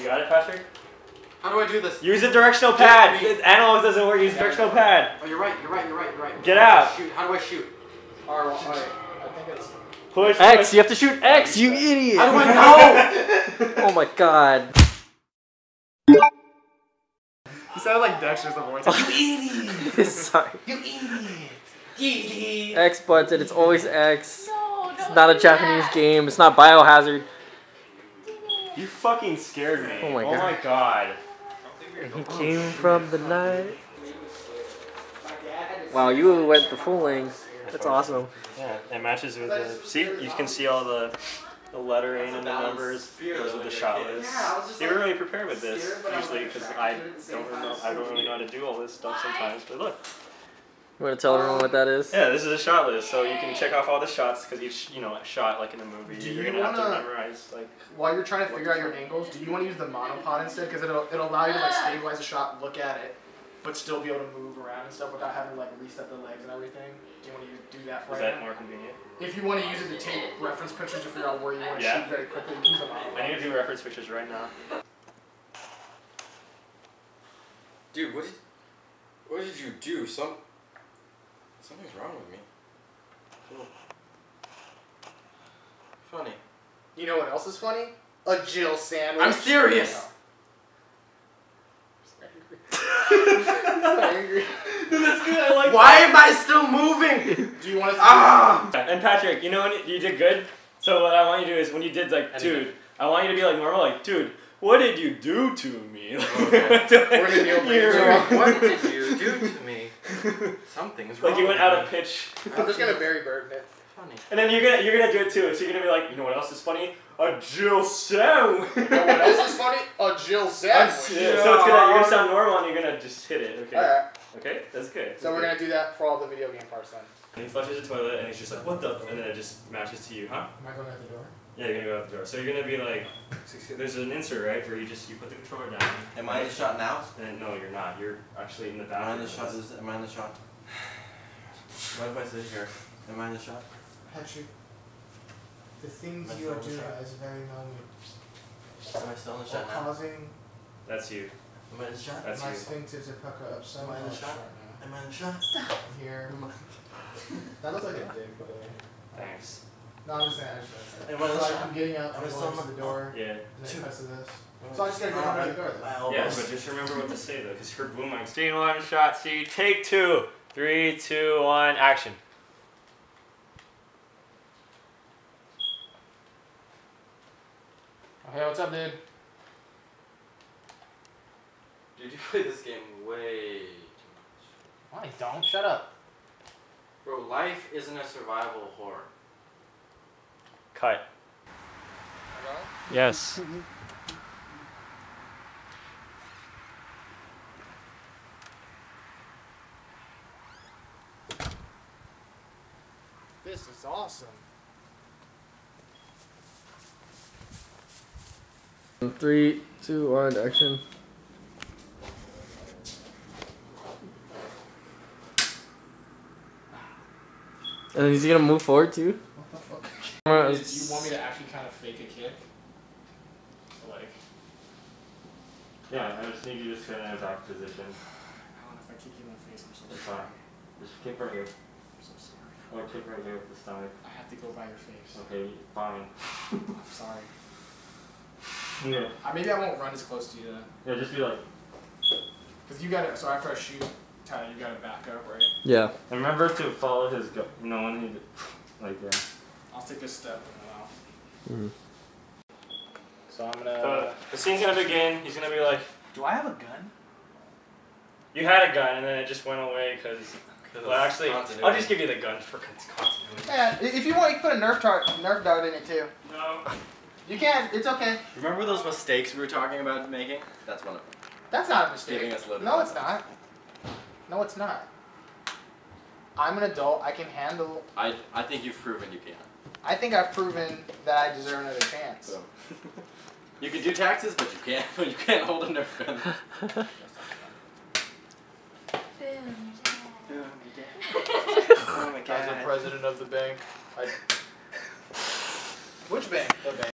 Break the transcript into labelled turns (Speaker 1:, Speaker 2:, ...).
Speaker 1: You got it, Patrick?
Speaker 2: How do I do this?
Speaker 1: Use a directional pad. The analog doesn't work. Use a directional pad.
Speaker 2: Oh, you're right. You're right. You're right. You're right.
Speaker 1: Get
Speaker 2: How
Speaker 1: out.
Speaker 2: Shoot. How do I shoot?
Speaker 3: R one. I think it's.
Speaker 1: Push.
Speaker 4: X, you have to shoot X, you idiot!
Speaker 2: How do I know?
Speaker 4: Oh my god.
Speaker 3: You sounded like Dexter's the voice.
Speaker 4: Sorry.
Speaker 2: you idiot.
Speaker 4: X button, it's always X.
Speaker 5: No,
Speaker 4: It's not a Japanese game, it's not Biohazard.
Speaker 1: You fucking scared me.
Speaker 4: Oh my god.
Speaker 1: Oh
Speaker 4: God.
Speaker 1: my god.
Speaker 4: He came from the night. Wow, you went the full length. That's awesome.
Speaker 1: Yeah, it matches with the. See, you can see all the, the lettering and the numbers. Those are the shot list. They were really prepared with this usually because I don't know. I don't really know how to do all this stuff sometimes. But look,
Speaker 4: You want to tell everyone what that is?
Speaker 1: yeah, this is a shot list, so you can check off all the shots because each you know shot like in a movie,
Speaker 3: Do
Speaker 1: you're
Speaker 3: you
Speaker 1: gonna have to
Speaker 3: wanna-
Speaker 1: memorize like.
Speaker 3: While you're trying to figure out your angles, do you want to use the monopod instead? Because it'll, it'll allow you to like stabilize the shot, look at it, but still be able to move around and stuff without having to like reset the legs and everything. Do you want to use, do that for
Speaker 1: Is
Speaker 3: right
Speaker 1: that
Speaker 3: now?
Speaker 1: more convenient?
Speaker 3: If you want to use it to take reference pictures to figure out where you want to
Speaker 1: Yeah.
Speaker 3: shoot very quickly, use the monopod.
Speaker 1: I need to do reference pictures right now.
Speaker 2: Dude, what did what did you do? Some something's wrong with me. Oh. Funny.
Speaker 3: You know what else is funny? A Jill sandwich.
Speaker 2: I'm serious.
Speaker 3: So angry.
Speaker 1: That's good. I like.
Speaker 2: Why am I still moving?
Speaker 3: Do you want to?
Speaker 2: ah!
Speaker 1: And Patrick, you know when you did good. So what I want you to do is when you did like, dude, I want you to be like normal, like, dude, what did you do to me?
Speaker 2: Okay.
Speaker 3: We're gonna kneel
Speaker 1: You're-
Speaker 2: what did you do to me? Something's wrong.
Speaker 1: Like you went out of pitch.
Speaker 3: I'm just gonna Barry Burton it.
Speaker 2: Funny.
Speaker 1: And then you're gonna you're gonna do it too. So you're gonna be like, you know what else is funny? A Jill sandwich.
Speaker 3: You know what else is funny? A Jill sandwich.
Speaker 1: Yeah, so it's gonna you're gonna sound normal and you're gonna just hit it. Okay.
Speaker 3: Alright,
Speaker 1: Okay, that's good.
Speaker 3: so we're gonna do that for all the video game parts then.
Speaker 1: And he flushes the toilet and he's just like, what the? And then it just matches to you, huh?
Speaker 3: Am I going out the door?
Speaker 1: Yeah, you're gonna go out the door. So you're gonna be like, there's an insert right where you just you put the controller down.
Speaker 2: Am I in the shot now?
Speaker 1: And no, you're not. You're actually in the
Speaker 2: Am I
Speaker 1: bathroom.
Speaker 2: in the shot? Is, am I in the shot? What if I sit here? Am I in the shot?
Speaker 3: Patrick, the things you are doing
Speaker 2: the shot?
Speaker 3: at this very moment
Speaker 2: Am I still in the
Speaker 3: are
Speaker 2: shot now?
Speaker 3: causing
Speaker 1: That's you.
Speaker 2: Am I in the shot?
Speaker 1: That's
Speaker 3: my
Speaker 1: you.
Speaker 3: sphincter to pucker up so
Speaker 2: Am I in the
Speaker 3: much
Speaker 2: shot?
Speaker 3: right
Speaker 2: Am I in the shot?
Speaker 3: now. Here. That looks like a dick, by the way.
Speaker 1: Thanks.
Speaker 3: No, I'm just saying. I just
Speaker 2: Am I in the
Speaker 3: so
Speaker 2: shot?
Speaker 3: I'm getting up,
Speaker 2: Am I
Speaker 3: I'm
Speaker 2: still
Speaker 3: going to
Speaker 2: the-
Speaker 3: the door, oh,
Speaker 1: Yeah.
Speaker 3: and then press this. Oh, so I just gotta go under the door then.
Speaker 2: My.
Speaker 1: Yeah, but just remember what to say though, because her boom mic. Staying one shot. See, take two. Three, two, one, action.
Speaker 3: Oh, hey, what's up, dude?
Speaker 2: Dude, you play this game way too much.
Speaker 3: I don't. Shut up.
Speaker 2: Bro, life isn't a survival horror.
Speaker 1: Cut. Hello? Yes.
Speaker 3: This is awesome.
Speaker 4: Three, two, one, action. And then he's gonna move forward too?
Speaker 3: What the fuck?
Speaker 4: Camera
Speaker 3: You want me to actually kind of fake a kick? Like,
Speaker 1: Yeah, I just need you to sit in a back position.
Speaker 3: I don't know if I kick you in the face. I'm so
Speaker 1: It's
Speaker 3: sorry.
Speaker 1: fine. Just kick right here.
Speaker 3: I'm so sorry.
Speaker 1: Or kick right here with the stomach.
Speaker 3: I have to go by your face.
Speaker 1: Okay, fine.
Speaker 3: I'm sorry.
Speaker 1: Yeah.
Speaker 3: Uh, maybe I won't run as close to you then.
Speaker 1: Yeah, just be like.
Speaker 3: Because you gotta, so after I shoot, Tyler, you gotta back up, right?
Speaker 4: Yeah.
Speaker 1: And remember to follow his go. You know when he, like yeah.
Speaker 3: I'll take a step and then I'll.
Speaker 4: Mhm.
Speaker 3: So I'm gonna.
Speaker 1: So the scene's gonna begin. He's gonna be like,
Speaker 3: Do I have a gun?
Speaker 1: "You had a gun," and then it just went away because. Well, actually, I'll just give you the gun for con- continuity.
Speaker 3: Yeah, if you want, you can put a nerf dart, nerf dart in it too.
Speaker 1: No.
Speaker 3: You can. It's okay.
Speaker 2: Remember those mistakes we were talking about making? That's one of them.
Speaker 3: That's not a mistake.
Speaker 2: Giving us loaded
Speaker 3: No, it's not. No, it's not. I'm an adult. I can handle.
Speaker 2: I, I think you've proven you can.
Speaker 3: I think I've proven that I deserve another chance.
Speaker 2: So. you can do taxes, but you can't. You can't hold a Nerf gun.
Speaker 5: Boom.
Speaker 2: Oh my
Speaker 3: As the president of the bank, I. Which bank? The bank.